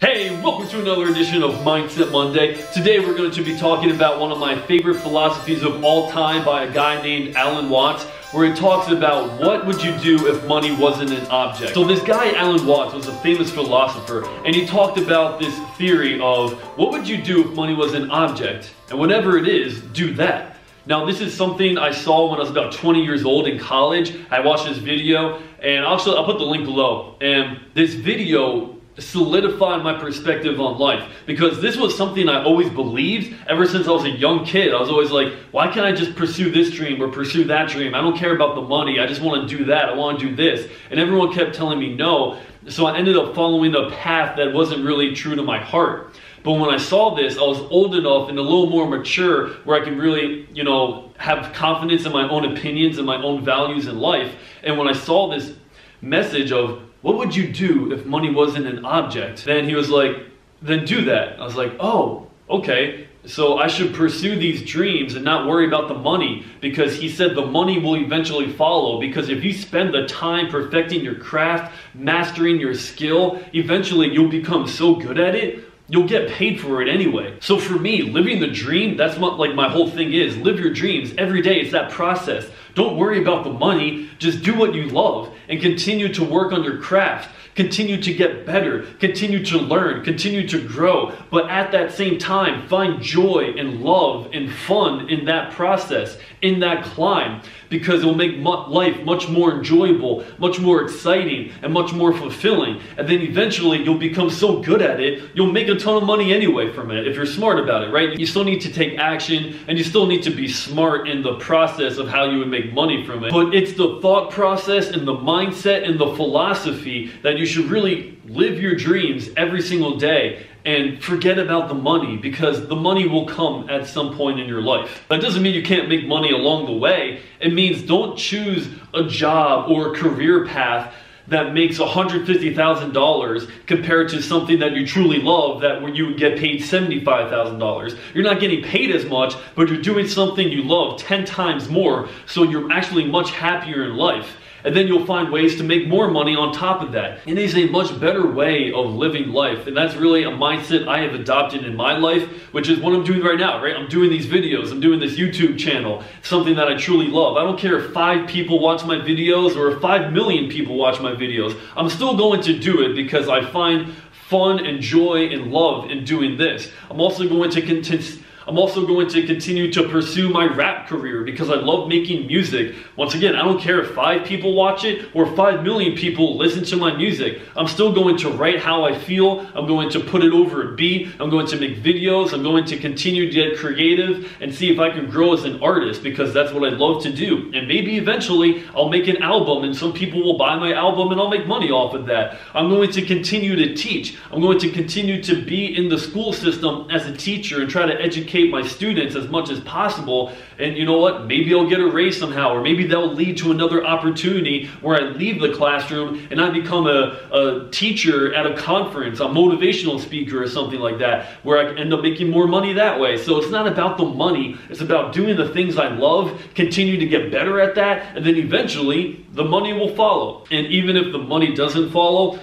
Hey, welcome to another edition of Mindset Monday. Today we're going to be talking about one of my favorite philosophies of all time by a guy named Alan Watts, where he talks about what would you do if money wasn't an object. So this guy, Alan Watts, was a famous philosopher, and he talked about this theory of what would you do if money was an object? And whatever it is, do that. Now, this is something I saw when I was about 20 years old in college. I watched this video, and actually, I'll put the link below. And this video solidified my perspective on life because this was something I always believed ever since I was a young kid. I was always like, why can't I just pursue this dream or pursue that dream? I don't care about the money. I just want to do that. I want to do this. And everyone kept telling me no. So I ended up following a path that wasn't really true to my heart. But when I saw this, I was old enough and a little more mature where I can really, you know, have confidence in my own opinions and my own values in life. And when I saw this message of what would you do if money wasn't an object? Then he was like, then do that. I was like, oh, okay. So I should pursue these dreams and not worry about the money because he said the money will eventually follow. Because if you spend the time perfecting your craft, mastering your skill, eventually you'll become so good at it you'll get paid for it anyway. So for me, living the dream, that's what like my whole thing is. Live your dreams every day. It's that process. Don't worry about the money. Just do what you love and continue to work on your craft. Continue to get better. Continue to learn. Continue to grow. But at that same time, find joy and love and fun in that process, in that climb, because it will make life much more enjoyable, much more exciting, and much more fulfilling. And then eventually you'll become so good at it, you'll make a ton of money anyway from it if you're smart about it, right? You still need to take action and you still need to be smart in the process of how you would make money from it. But it's the thought process and the mindset and the philosophy that you should really live your dreams every single day and forget about the money because the money will come at some point in your life. That doesn't mean you can't make money along the way. It means don't choose a job or a career path that makes $150,000 compared to something that you truly love that where you would get paid $75,000. You're not getting paid as much, but you're doing something you love 10 times more, so you're actually much happier in life and then you'll find ways to make more money on top of that. It is a much better way of living life, and that's really a mindset I have adopted in my life, which is what I'm doing right now, right? I'm doing these videos, I'm doing this YouTube channel, something that I truly love. I don't care if five people watch my videos or if five million people watch my videos. I'm still going to do it because I find fun and joy and love in doing this. I'm also going to continue I'm also going to continue to pursue my rap career because I love making music. Once again, I don't care if five people watch it or five million people listen to my music. I'm still going to write how I feel. I'm going to put it over a beat. I'm going to make videos. I'm going to continue to get creative and see if I can grow as an artist because that's what I love to do. And maybe eventually I'll make an album and some people will buy my album and I'll make money off of that. I'm going to continue to teach. I'm going to continue to be in the school system as a teacher and try to educate educate my students as much as possible. And you know what? Maybe I'll get a raise somehow, or maybe that'll lead to another opportunity where I leave the classroom and I become a, a teacher at a conference, a motivational speaker, or something like that, where I end up making more money that way. So it's not about the money, it's about doing the things I love, continue to get better at that, and then eventually the money will follow. And even if the money doesn't follow,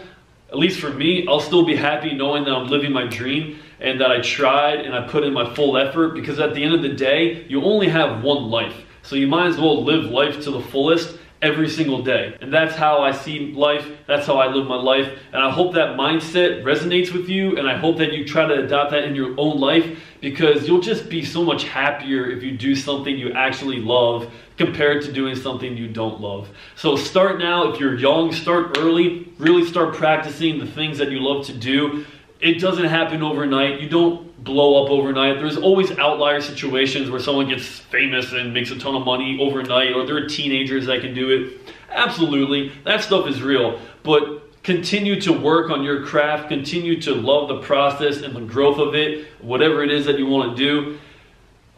at least for me, I'll still be happy knowing that I'm living my dream and that I tried and I put in my full effort because at the end of the day, you only have one life. So you might as well live life to the fullest every single day. And that's how I see life. That's how I live my life. And I hope that mindset resonates with you. And I hope that you try to adopt that in your own life because you'll just be so much happier if you do something you actually love compared to doing something you don't love. So start now. If you're young, start early. Really start practicing the things that you love to do it doesn't happen overnight. You don't blow up overnight. There's always outlier situations where someone gets famous and makes a ton of money overnight, or there are teenagers that can do it. Absolutely, that stuff is real. But continue to work on your craft, continue to love the process and the growth of it, whatever it is that you want to do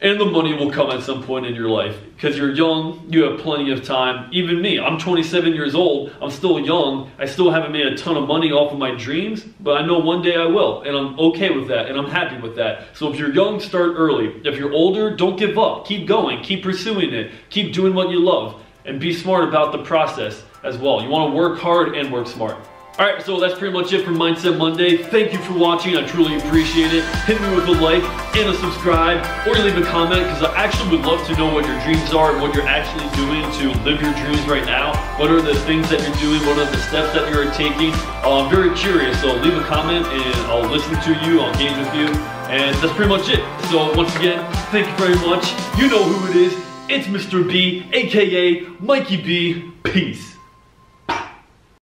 and the money will come at some point in your life. Because you're young you have plenty of time. Even me i'm 27 years old. I'm still young. I still haven't made a ton of money off of my dreams but i know one day i will and i'm okay with that and i'm happy with that. So if you're young start early. If you're older don't give up. Keep going. Keep pursuing it. Keep doing what you love and be smart about the process as well. You want to work hard and work smart All right, so that's pretty much it for Mindset Monday. Thank you for watching. I truly appreciate it. Hit me with a like and a subscribe or leave a comment because I actually would love to know what your dreams are and what you're actually doing to live your dreams right now. What are the things that you're doing? What are the steps that you're taking? Uh, I'm very curious, so leave a comment and I'll listen to you, I'll engage with you. And that's pretty much it. So once again, thank you very much. You know who it is. It's Mr. B, aka Mikey Bee. Peace.